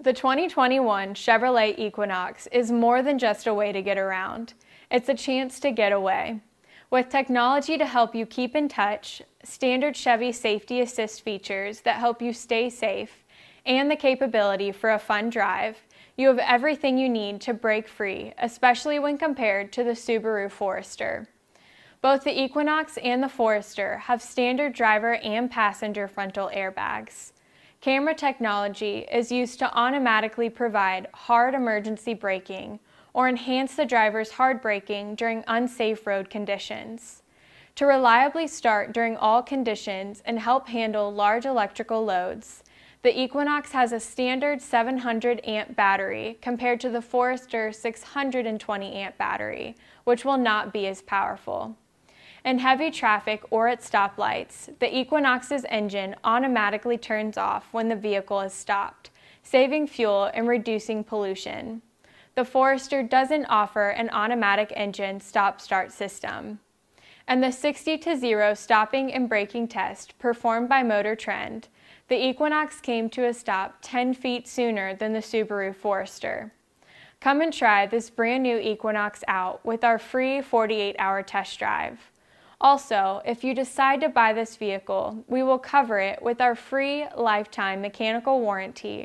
The 2021 Chevrolet Equinox is more than just a way to get around. It's a chance to get away. With technology to help you keep in touch, standard Chevy safety assist features that help you stay safe, and the capability for a fun drive, you have everything you need to break free, especially when compared to the Subaru Forester. Both the Equinox and the Forester have standard driver and passenger frontal airbags. Camera technology is used to automatically provide hard emergency braking or enhance the driver's hard braking during unsafe road conditions. To reliably start during all conditions and help handle large electrical loads, the Equinox has a standard 700 amp battery compared to the Forester 620 amp battery, which will not be as powerful. In heavy traffic or at stoplights, the Equinox's engine automatically turns off when the vehicle is stopped, saving fuel and reducing pollution. The Forester doesn't offer an automatic engine stop-start system. And the 60 to 0 stopping and braking test performed by Motor Trend, the Equinox came to a stop 10 feet sooner than the Subaru Forester. Come and try this brand new Equinox out with our free 48-hour test drive. Also, if you decide to buy this vehicle, we will cover it with our free lifetime mechanical warranty